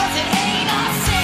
Cause it ain't our sin.